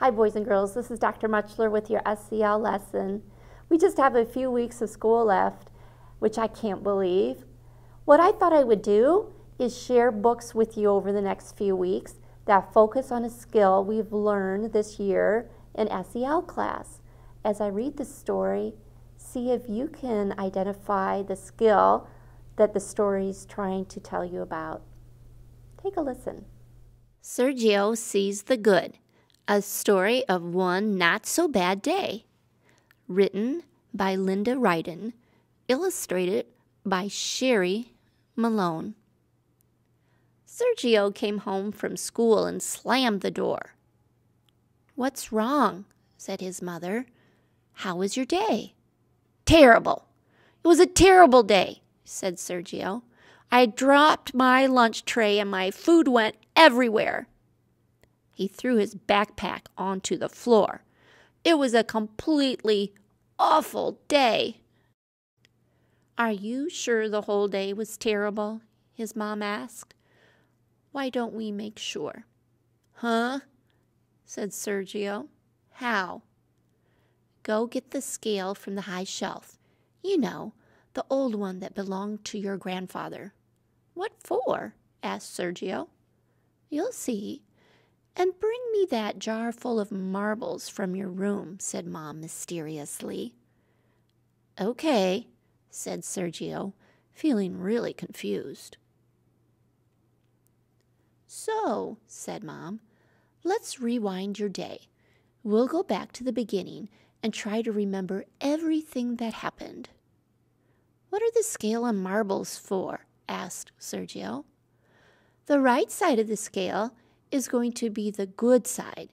Hi, boys and girls. This is Dr. Muchler with your SEL lesson. We just have a few weeks of school left, which I can't believe. What I thought I would do is share books with you over the next few weeks that focus on a skill we've learned this year in SEL class. As I read the story, see if you can identify the skill that the story is trying to tell you about. Take a listen. Sergio Sees the Good a Story of One Not So Bad Day. Written by Linda Ryden. Illustrated by Shearry Malone. Sergio came home from school and slammed the door. What's wrong? said his mother. How was your day? Terrible. It was a terrible day, said Sergio. I dropped my lunch tray and my food went everywhere. He threw his backpack onto the floor. It was a completely awful day. Are you sure the whole day was terrible? his mom asked. Why don't we make sure? Huh? said Sergio. How? Go get the scale from the high shelf. You know, the old one that belonged to your grandfather. What for? asked Sergio. You'll see. And bring me that jar full of marbles from your room, said Mom mysteriously. Okay, said Sergio, feeling really confused. So, said Mom, let's rewind your day. We'll go back to the beginning and try to remember everything that happened. What are the scale and marbles for? asked Sergio. The right side of the scale is going to be the good side,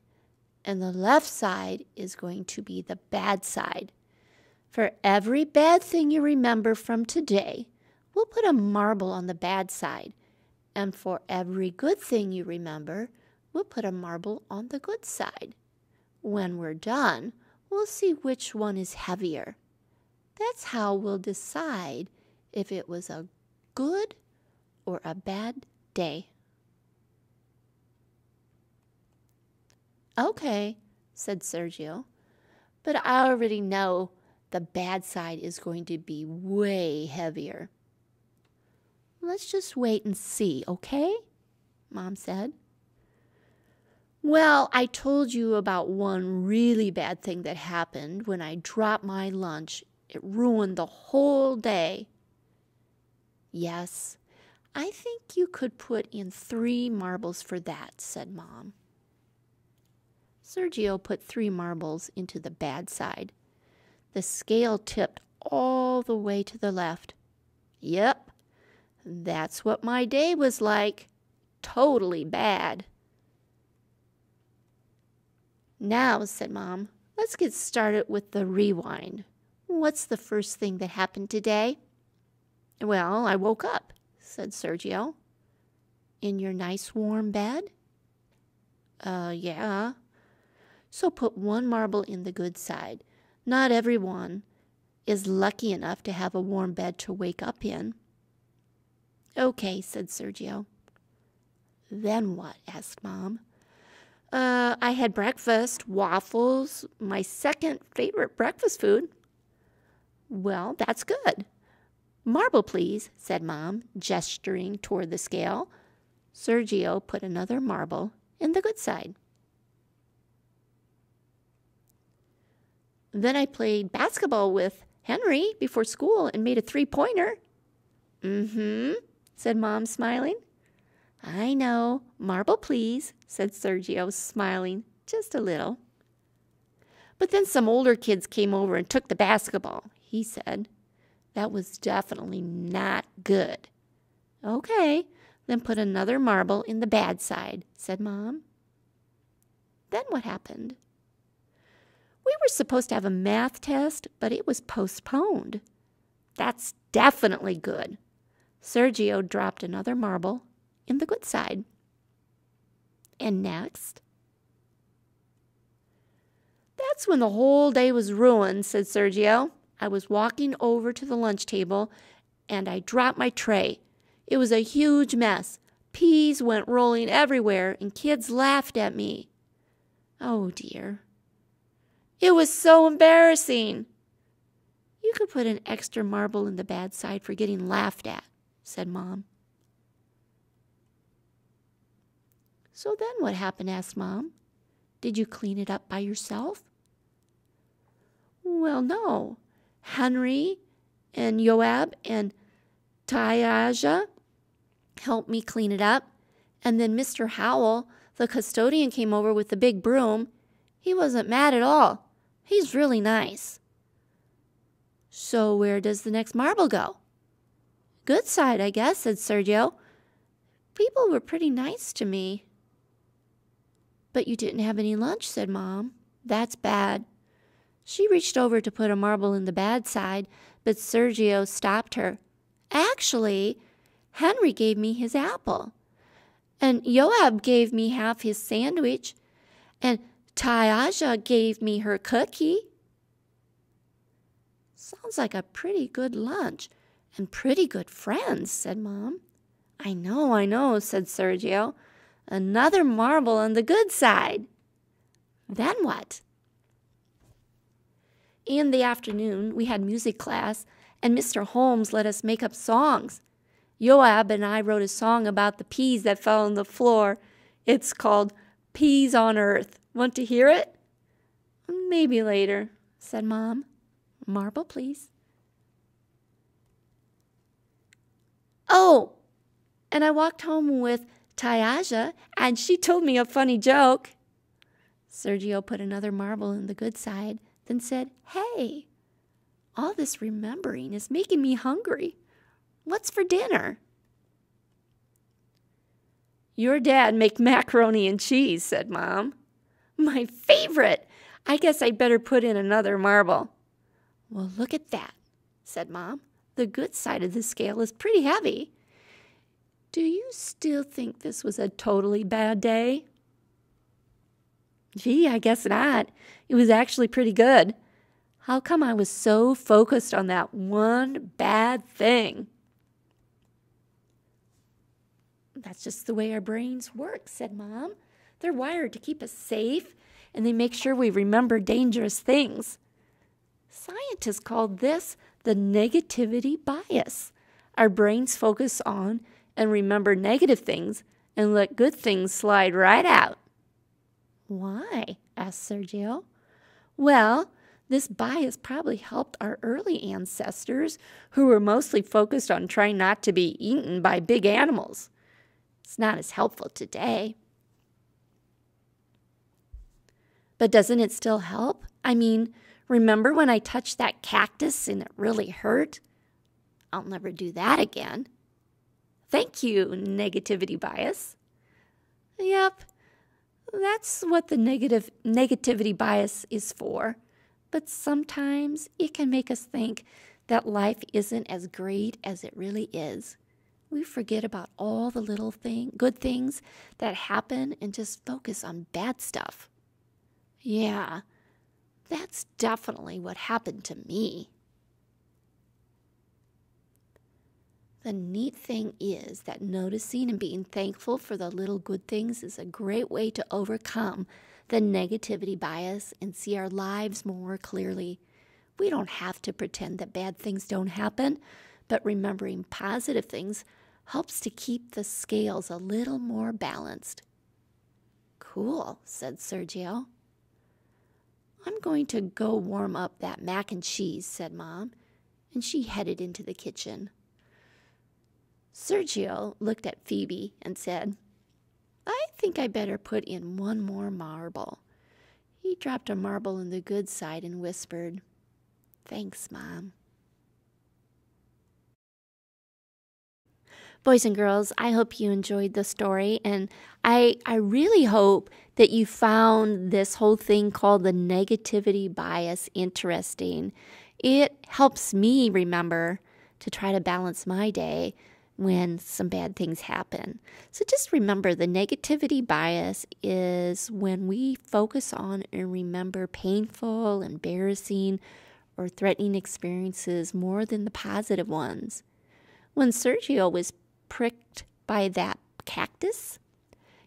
and the left side is going to be the bad side. For every bad thing you remember from today, we'll put a marble on the bad side. And for every good thing you remember, we'll put a marble on the good side. When we're done, we'll see which one is heavier. That's how we'll decide if it was a good or a bad day. Okay, said Sergio, but I already know the bad side is going to be way heavier. Let's just wait and see, okay? Mom said. Well, I told you about one really bad thing that happened when I dropped my lunch. It ruined the whole day. Yes, I think you could put in three marbles for that, said Mom. Sergio put three marbles into the bad side. The scale tipped all the way to the left. Yep, that's what my day was like. Totally bad. Now, said Mom, let's get started with the rewind. What's the first thing that happened today? Well, I woke up, said Sergio. In your nice warm bed? Uh, yeah. So put one marble in the good side. Not everyone is lucky enough to have a warm bed to wake up in. Okay, said Sergio. Then what? asked Mom. Uh, I had breakfast, waffles, my second favorite breakfast food. Well, that's good. Marble, please, said Mom, gesturing toward the scale. Sergio put another marble in the good side. Then I played basketball with Henry before school and made a three pointer. Mm hmm, said Mom, smiling. I know. Marble, please, said Sergio, smiling just a little. But then some older kids came over and took the basketball, he said. That was definitely not good. Okay, then put another marble in the bad side, said Mom. Then what happened? We were supposed to have a math test, but it was postponed. That's definitely good. Sergio dropped another marble in the good side. And next? That's when the whole day was ruined, said Sergio. I was walking over to the lunch table and I dropped my tray. It was a huge mess. Peas went rolling everywhere and kids laughed at me. Oh dear. It was so embarrassing. You could put an extra marble in the bad side for getting laughed at, said Mom. So then what happened? asked Mom. Did you clean it up by yourself? Well, no. Henry and Joab and Tayaja helped me clean it up. And then Mr. Howell, the custodian, came over with the big broom. He wasn't mad at all. He's really nice. So, where does the next marble go? Good side, I guess, said Sergio. People were pretty nice to me. But you didn't have any lunch, said Mom. That's bad. She reached over to put a marble in the bad side, but Sergio stopped her. Actually, Henry gave me his apple, and Joab gave me half his sandwich, and Tayaja gave me her cookie. Sounds like a pretty good lunch and pretty good friends, said Mom. I know, I know, said Sergio. Another marble on the good side. Then what? In the afternoon, we had music class, and Mr. Holmes let us make up songs. Joab and I wrote a song about the peas that fell on the floor. It's called Peas on Earth. Want to hear it? Maybe later, said Mom. Marble, please. Oh, and I walked home with Tayaja, and she told me a funny joke. Sergio put another marble in the good side, then said, Hey, all this remembering is making me hungry. What's for dinner? Your dad make macaroni and cheese, said Mom. My favorite. I guess I'd better put in another marble. Well, look at that, said Mom. The good side of the scale is pretty heavy. Do you still think this was a totally bad day? Gee, I guess not. It was actually pretty good. How come I was so focused on that one bad thing? That's just the way our brains work, said Mom. They're wired to keep us safe, and they make sure we remember dangerous things. Scientists call this the negativity bias. Our brains focus on and remember negative things and let good things slide right out. Why? asked Sergio. Well, this bias probably helped our early ancestors who were mostly focused on trying not to be eaten by big animals. It's not as helpful today. But doesn't it still help? I mean, remember when I touched that cactus and it really hurt? I'll never do that again. Thank you, negativity bias. Yep, that's what the negative negativity bias is for. But sometimes it can make us think that life isn't as great as it really is. We forget about all the little thing, good things that happen and just focus on bad stuff. Yeah, that's definitely what happened to me. The neat thing is that noticing and being thankful for the little good things is a great way to overcome the negativity bias and see our lives more clearly. We don't have to pretend that bad things don't happen, but remembering positive things helps to keep the scales a little more balanced. Cool, said Sergio. I'm going to go warm up that mac and cheese, said Mom, and she headed into the kitchen. Sergio looked at Phoebe and said, I think I better put in one more marble. He dropped a marble in the good side and whispered, Thanks, Mom. Boys and girls, I hope you enjoyed the story, and I, I really hope that you found this whole thing called the negativity bias interesting. It helps me remember to try to balance my day when some bad things happen. So just remember the negativity bias is when we focus on and remember painful, embarrassing, or threatening experiences more than the positive ones. When Sergio was pricked by that cactus,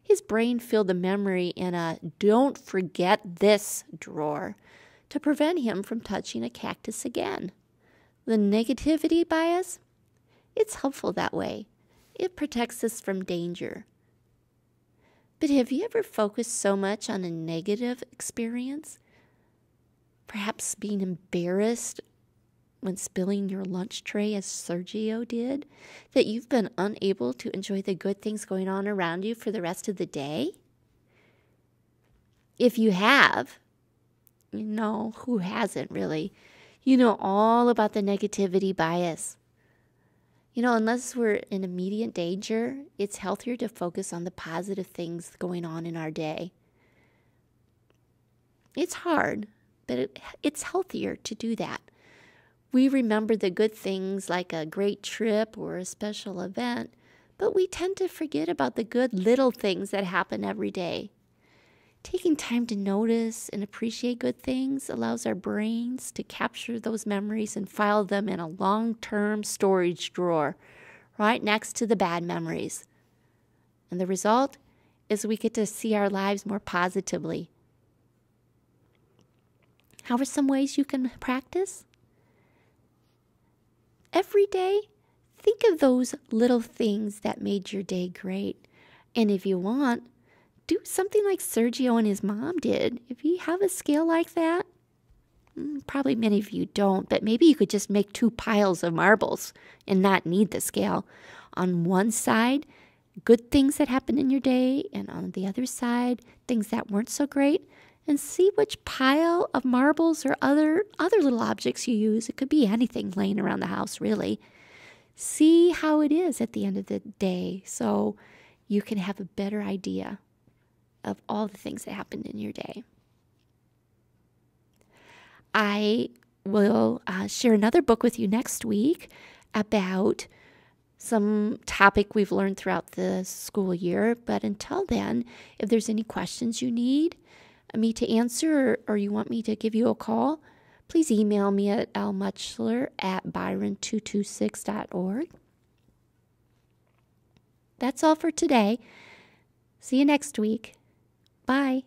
His brain filled the memory in a don't forget this drawer to prevent him from touching a cactus again. The negativity bias, it's helpful that way. It protects us from danger. But have you ever focused so much on a negative experience? Perhaps being embarrassed when spilling your lunch tray as Sergio did, that you've been unable to enjoy the good things going on around you for the rest of the day? If you have, you know, who hasn't really? You know all about the negativity bias. You know, unless we're in immediate danger, it's healthier to focus on the positive things going on in our day. It's hard, but it, it's healthier to do that. We remember the good things like a great trip or a special event, but we tend to forget about the good little things that happen every day. Taking time to notice and appreciate good things allows our brains to capture those memories and file them in a long term storage drawer right next to the bad memories. And the result is we get to see our lives more positively. How are some ways you can practice? Every day, think of those little things that made your day great. And if you want, do something like Sergio and his mom did. If you have a scale like that, mm, probably many of you don't, but maybe you could just make two piles of marbles and not need the scale. On one side, good things that happened in your day, and on the other side, things that weren't so great and see which pile of marbles or other other little objects you use. It could be anything laying around the house, really. See how it is at the end of the day so you can have a better idea of all the things that happened in your day. I will uh, share another book with you next week about some topic we've learned throughout the school year. But until then, if there's any questions you need, me to answer or, you want me to give you a call, please email me at lmuchler at byron226.org. That's all for today. See you next week. Bye.